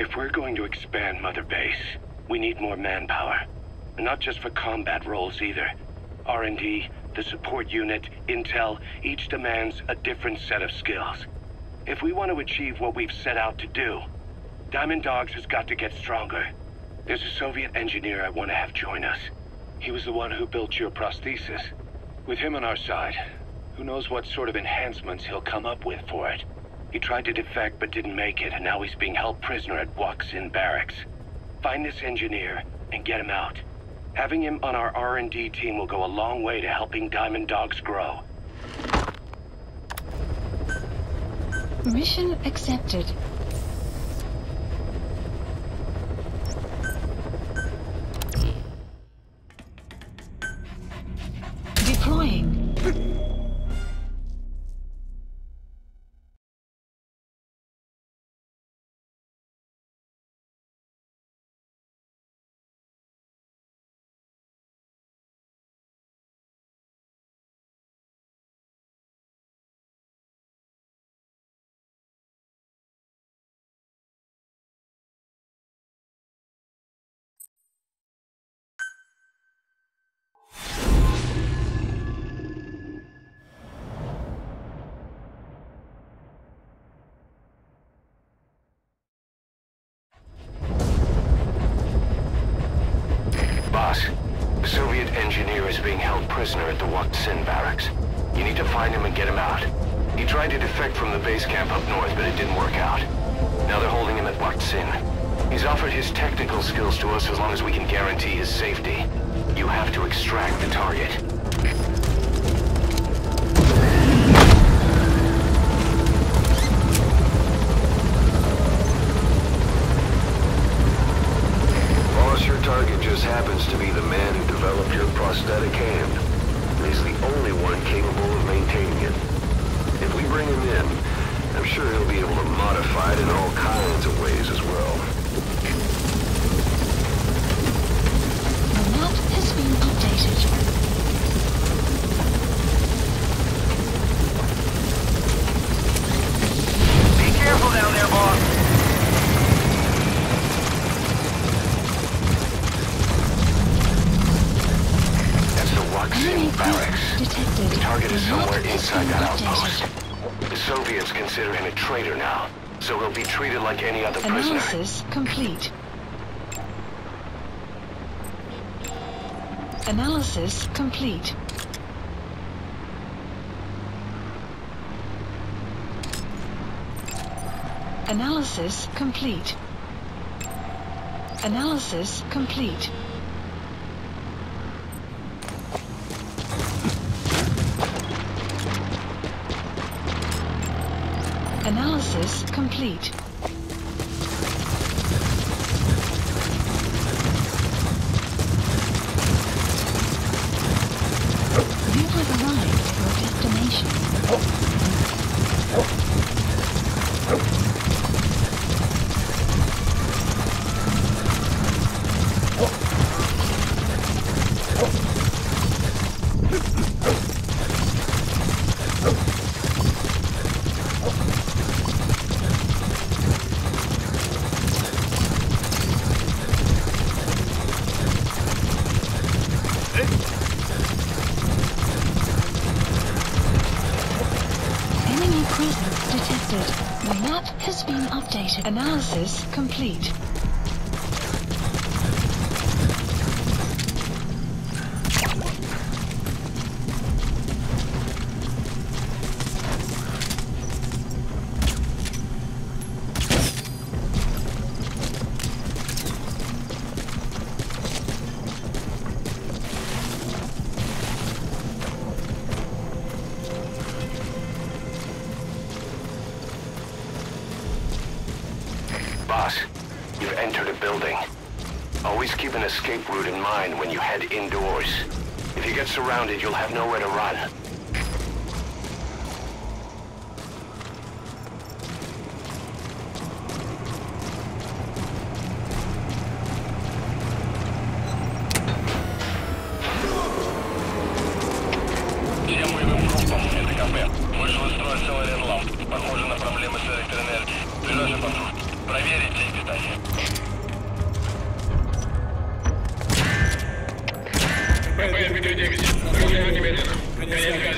If we're going to expand Mother Base, we need more manpower. Not just for combat roles either. R&D, the support unit, intel, each demands a different set of skills. If we want to achieve what we've set out to do, Diamond Dogs has got to get stronger. There's a Soviet engineer I want to have join us. He was the one who built your prosthesis. With him on our side, who knows what sort of enhancements he'll come up with for it. He tried to defect but didn't make it, and now he's being held prisoner at Wakh Sind Barracks. Find this engineer and get him out. Having him on our R&D team will go a long way to helping Diamond Dogs grow. Mission accepted. Prisoner at the Wakh Sind barracks. You need to find him and get him out. He tried to defect from the base camp up north, but it didn't work out. Now they're holding him at Wakh Sind. He's offered his technical skills to us as long as we can guarantee his safety. You have to extract the target. Inside that outpost. The Soviets consider him a traitor now, so he'll be treated like any other prisoner. Analysis complete. Analysis complete. Analysis complete. Analysis complete. Analysis complete. The map has been updated. Analysis complete. escape route in mind when you head indoors. If you get surrounded, you'll have nowhere to run. Всем боевым группам, это КП. Вышел из строя целый ламп. Похоже на проблемы с электроэнергией. Ближайший патруль. Проверить действия штате. Конец, конец, конец.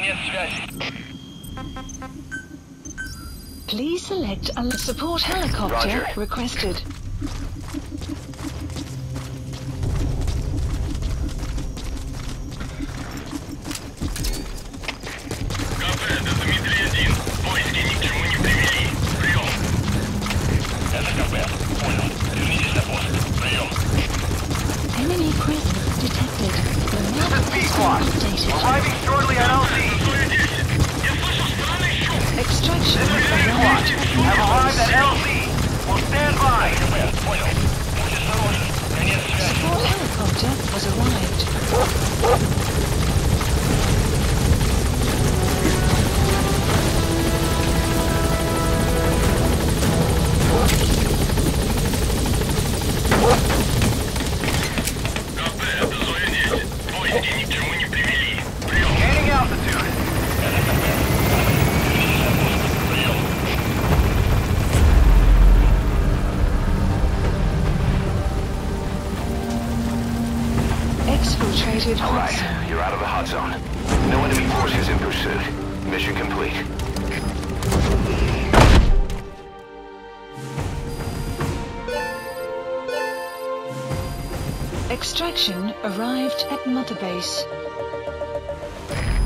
Конец связи. Please select a support helicopter Roger. requested. All hot you're out of the hot zone. No enemy forces in pursuit. Mission complete. Extraction arrived at Mother Base.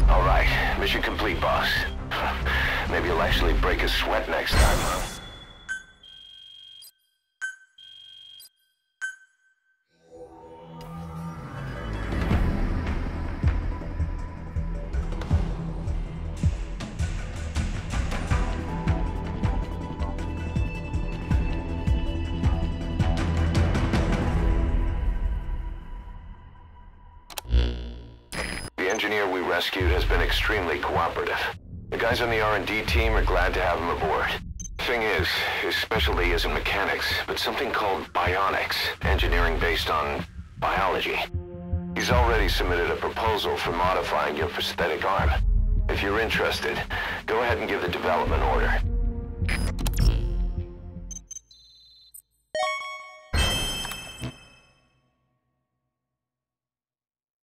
All right, mission complete, boss. Maybe you'll actually break a sweat next time, engineer we rescued has been extremely cooperative. The guys on the R&D team are glad to have him aboard. Thing is, his specialty isn't mechanics, but something called bionics, engineering based on biology. He's already submitted a proposal for modifying your prosthetic arm. If you're interested, go ahead and give the development order.